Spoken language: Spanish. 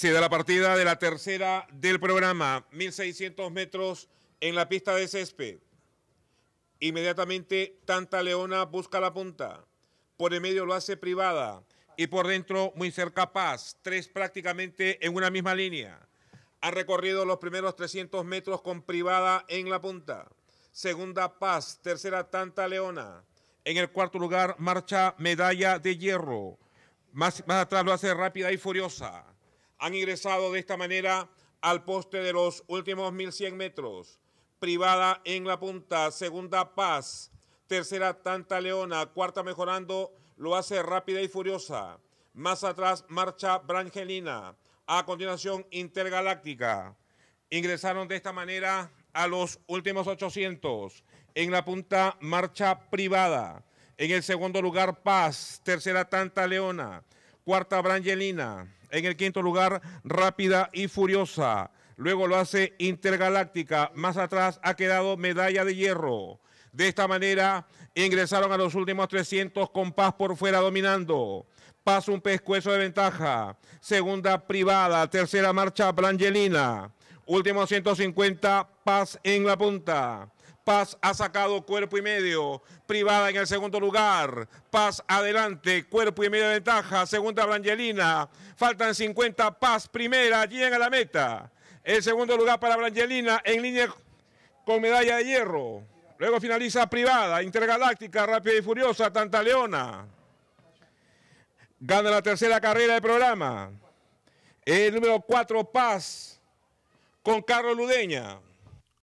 Se da la partida de la tercera del programa, 1600 metros en la pista de césped. Inmediatamente Tanta Leona busca la punta. Por el medio lo hace privada y por dentro muy cerca Paz, tres prácticamente en una misma línea. Ha recorrido los primeros 300 metros con privada en la punta. Segunda Paz, tercera Tanta Leona. En el cuarto lugar marcha Medalla de Hierro. Más, más atrás lo hace Rápida y Furiosa. Han ingresado de esta manera al poste de los últimos 1100 metros. Privada en la punta, segunda Paz, tercera Tanta Leona, cuarta mejorando, lo hace Rápida y Furiosa. Más atrás marcha Brangelina. A continuación Intergaláctica. Ingresaron de esta manera a los últimos 800. En la punta marcha privada. En el segundo lugar Paz, tercera Tanta Leona, cuarta Brangelina. En el quinto lugar Rápida y Furiosa. Luego lo hace Intergaláctica. Más atrás ha quedado Medalla de Hierro. De esta manera ingresaron a los últimos 300 con Paz por fuera dominando. Paz un pescuezo de ventaja. Segunda privada. Tercera marcha Brangelina. Último 150 Paz en la punta. Paz ha sacado cuerpo y medio. Privada en el segundo lugar. Paz adelante. Cuerpo y medio de ventaja. Segunda Brangelina. Faltan 50. Paz primera. Llega a la meta. El segundo lugar para Brangelina en línea con medalla de hierro. Luego finaliza privada. Intergaláctica. Rápida y furiosa. Tanta Leona. Gana la tercera carrera del programa. El número 4 Paz con Carlos Ludeña.